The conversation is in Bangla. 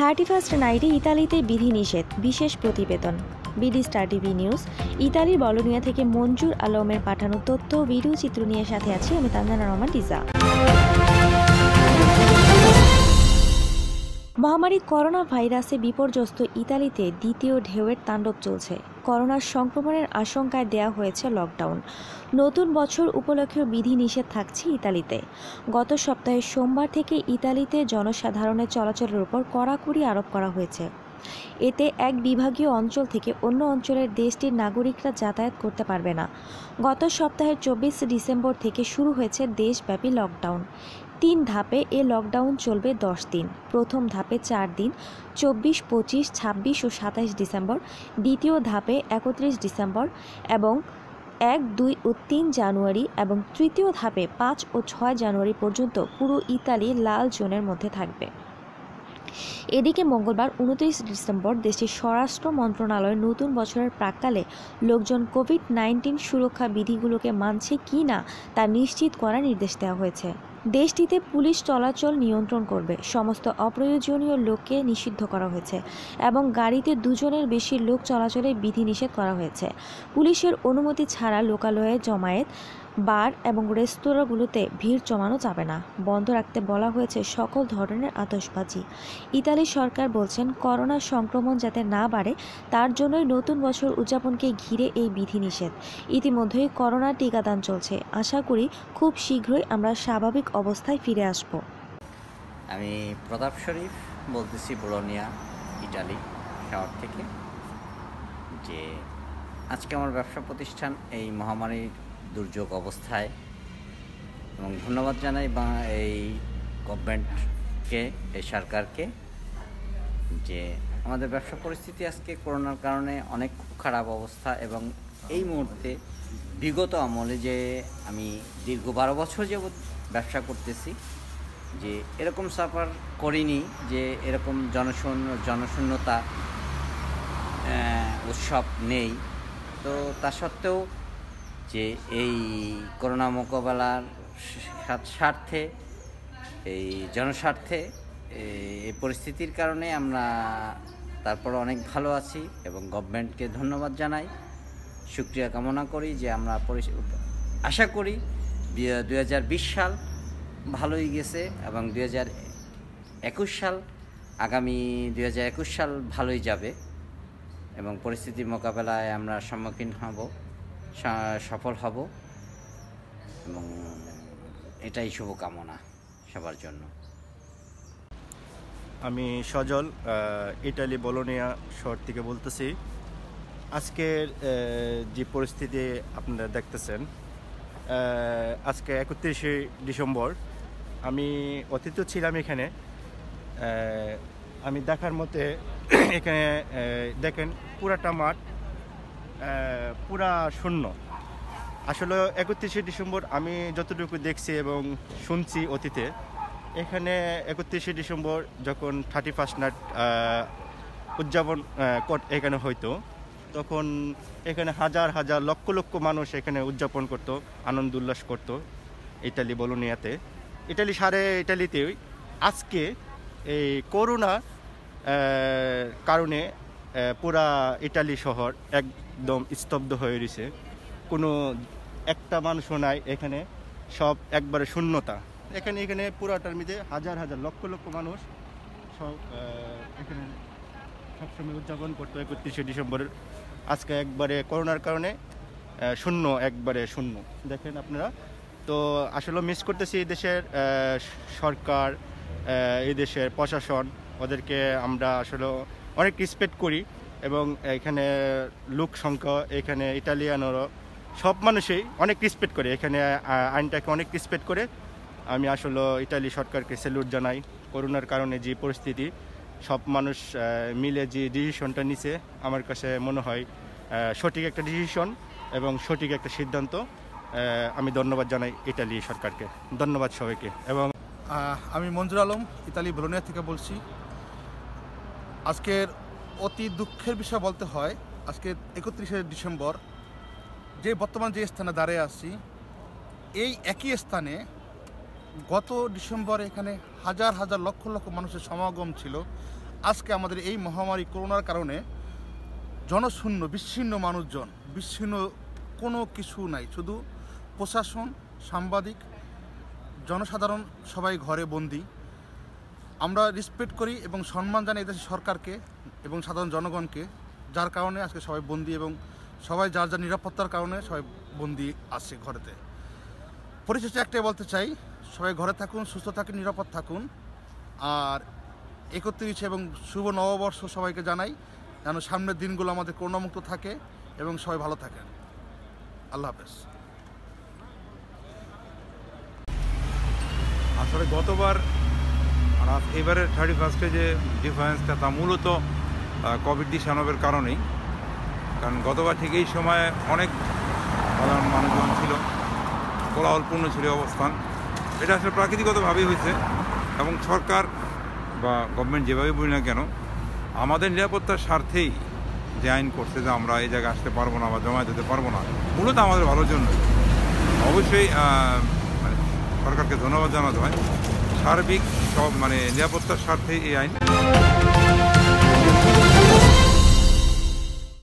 থার্টি ফার্স্ট নাইটে ইতালিতে বিধিনিষেধ, বিশেষ প্রতিবেদন। বিডি স্টার টিভি নিউজ, ইতালির বলোনিয়া থেকে মঞ্জুর আলমের পাঠানো তথ্য, ভিডিও চিত্র নিয়ে সাথে আছি আমি তানজানা রহমান টিজা মহামারী করোনা ভাইরাসে বিপর্যস্ত ইতালিতে দ্বিতীয় ঢেউয়ের তাণ্ডব চলছে। করোনার সংক্রমণের আশঙ্কায় দেয়া হয়েছে লকডাউন। নতুন বছর উপলক্ষে বিধিনিষেধ থাকছে ইতালিতে। গত সপ্তাহে সোমবার থেকে ইতালিতে জনসাধারণের চলাচলের উপর কড়াকড়ি আরোপ করা হয়েছে। এতে এক বিভাগীয় অঞ্চল থেকে অন্য অঞ্চলের দেশটির নাগরিকরা যাতায়াত করতে পারবে না। গত সপ্তাহের চব্বিশ ডিসেম্বর থেকে শুরু হয়েছে দেশব্যাপী লকডাউন। তিন ধাপে এ লকডাউন চলবে দশ দিন। প্রথম ধাপে চার দিন, চব্বিশ, পঁচিশ, ছাব্বিশ ও সাতাইশ ডিসেম্বর। দ্বিতীয় ধাপে একত্রিশ ডিসেম্বর এবং এক, দুই ও তিন জানুয়ারি এবং তৃতীয় ধাপে পাঁচ ও ছয় জানুয়ারি পর্যন্ত পুরো ইতালি লাল জোনের মধ্যে থাকবে। এদিকে মঙ্গলবার উনত্রিশ ডিসেম্বর দেশটির স্বরাষ্ট্র মন্ত্রণালয় নতুন বছরের প্রাককালে লোকজন কোভিড নাইন্টিন সুরক্ষা বিধিগুলোকে মানছে কি না তা নিশ্চিত করার নির্দেশ দেওয়া হয়েছে। দেশটিতে পুলিশ চলাচল নিয়ন্ত্রণ করবে। সমস্ত অপ্রয়োজনীয় লোককে নিষিদ্ধ করা হয়েছে এবং গাড়িতে দুজনের বেশি লোক চলাচলে বিধিনিষেধ করা হয়েছে। পুলিশের অনুমতি ছাড়া লোকালয়ে জমায়েত, বার এবং রেস্তোরাঁগুলোতে ভিড় জমানো যাবে না। বন্ধ রাখতে বলা হয়েছে সকল ধরনের আতসবাজি ইতালি সরকার বলছেন, করোনা সংক্রমণ যাতে না বাড়ে, তার জন্যই নতুন বছর উদযাপনকে ঘিরে এই বিধিনিষেধ। ইতিমধ্যেই করোনা টিকাদান চলছে। আশা করি খুব শীঘ্রই আমরা স্বাভাবিক অবস্থায় ফিরে আসব। আমি প্রতাপ শরীফ বলতেছি বোলোনিয়া, ইটালি, শহর থেকে, যে আজকে আমার ব্যবসা প্রতিষ্ঠান এই মহামারীর দুর্যোগ অবস্থায় এবং ধন্যবাদ জানাই বা এই গভর্নমেন্টকে, এই সরকারকে যে আমাদের ব্যবসা পরিস্থিতি আজকে করোনার কারণে অনেক খারাপ অবস্থা এবং এই মুহূর্তে বিগত আমলে যে আমি দীর্ঘ বারো বছর যাবৎ ব্যবসা করতেছি, যে এরকম সাফার করিনি যে এরকম জনশূন্য, জনশূন্যতা উৎসব নেই। তো তা সত্ত্বেও যে এই করোনা মোকাবেলার স্বার্থে, এই জনস্বার্থে এই- পরিস্থিতির কারণে আমরা তারপর অনেক ভালো আছি এবং গভর্নমেন্টকে ধন্যবাদ জানাই। সুক্রিয়া কামনা করি যে আমরা আশা করি দুই হাজার বিশ সাল ভালোই গেছে এবং দুই একুশ সাল, আগামী দুই একুশ সাল ভালোই যাবে এবং পরিস্থিতি মোকাবেলায় আমরা সম্মুখীন হব সফল হব এবং এটাই শুভকামনা সবার জন্য। আমি সজল ইটালি বলোনিয়া শহর থেকে বলতেছি। আজকের যে পরিস্থিতি আপনারা দেখতেছেন আজকে একত্রিশে ডিসেম্বর। আমি অতীত ছিলাম এখানে। আমি দেখার মতে এখানে দেখেন, পুরাটা মাঠ পুরা শূন্য। আসলে একত্রিশে ডিসেম্বর আমি যতটুকু দেখছি এবং শুনছি অতীতে, এখানে একত্রিশে ডিসেম্বর যখন থার্টি ফার্স্ট নাইট উদযাপন এখানে হয়তো তখন এখানে হাজার হাজার লক্ষ লক্ষ মানুষ এখানে উদযাপন করতো, আনন্দ উল্লাস করতো ইটালি বলোনিয়াতে। ইটালি সারে ইটালিতে আজকে এই করোনা কারণে পুরা ইটালি শহর একদম স্তব্ধ হয়ে রয়েছে। কোনো একটা মানুষও নাই এখানে, সব একবারে শূন্যতা। এখানে এখানে পুরাটার মধ্যে হাজার হাজার লক্ষ লক্ষ মানুষ সব এখানে সবসময় উদযাপন করতো একত্রিশে ডিসেম্বরের আজকে একবারে করোনার কারণে শূন্য, একবারে শূন্য। দেখেন আপনারা। তো আসলে মিস করতেছি এই দেশের সরকার এই দেশের প্রশাসন। ওদেরকে আমরা আসলে অনেক রেসপেক্ট করি এবং এখানে লোক সংখ্যা, এখানে ইটালিয়ানরা সব মানুষই অনেক রেসপেক্ট করে। এখানে আইনটাকে অনেক রেসপেক্ট করে। আমি আসলে ইটালি সরকারকে স্যালুট জানাই। করোনার কারণে যে পরিস্থিতি সব মানুষ মিলে যে ডিসিশনটা নিছে, আমার কাছে মনে হয় সঠিক একটা ডিসিশন এবং সঠিক একটা সিদ্ধান্ত আমি ধন্যবাদ জানাই ইটালি সরকারকে। ধন্যবাদ সবাইকে। এবং আমি মঞ্জুর আলম, ইতালি ব্রোনিয়া থেকে বলছি। আজকের অতি দুঃখের বিষয় বলতে হয়, আজকে একত্রিশে ডিসেম্বর, যে বর্তমান যে স্থানে দাঁড়িয়ে আছি, এই একই স্থানে গত ডিসেম্বরে এখানে হাজার হাজার লক্ষ লক্ষ মানুষের সমাগম ছিল। আজকে আমাদের এই মহামারী করোনার কারণে জনশূন্য, বিচ্ছিন্ন মানুষজন, বিচ্ছিন্ন কোনো কিছু নাই। শুধু প্রশাসন, সাংবাদিক, জনসাধারণ সবাই ঘরে বন্দি। আমরা রেসপেক্ট করি এবং সম্মান জানাই দেশের সরকারকে এবং সাধারণ জনগণকে, যার কারণে আজকে সবাই বন্দি এবং সবাই যার যার নিরাপত্তার কারণে সবাই বন্দি আছে ঘরেতে। পরিশেষে একটাই বলতে চাই সবাই ঘরে থাকুন, সুস্থ থাকুন, নিরাপদ থাকুন। আর একত্রিশ এবং শুভ নববর্ষ সবাইকে জানাই, যেন সামনের দিনগুলো আমাদের করোনামুক্ত থাকে এবং সবাই ভালো থাকেন। আল্লাহ হাফেজ। আসলে গতবার আর এবারের থার্টি ফার্স্টে যে ডিফারেন্সটা তা মূলত কোভিড ডিসানবের কারণেই। কারণ গতবার ঠিক এই সময়ে অনেক সাধারণ মানুষজন ছিল, কোলাহলপূর্ণ ছিল অবস্থান। এটা আসলে প্রাকৃতিকগতভাবেই হয়েছে এবং সরকার বা গভর্নমেন্ট যেভাবে বলি না কেন, আমাদের নিরাপত্তার স্বার্থেই যে আইন করছে যে আমরা এই জায়গায় আসতে পারব না বা জমায়েত দিতে পারব না, মূলত আমাদের ভালোর জন্য। অবশ্যই মানে সরকারকে ধন্যবাদ জানাতে হয়। সার্বিক সব মানে নিরাপত্তার স্বার্থেই এই আইন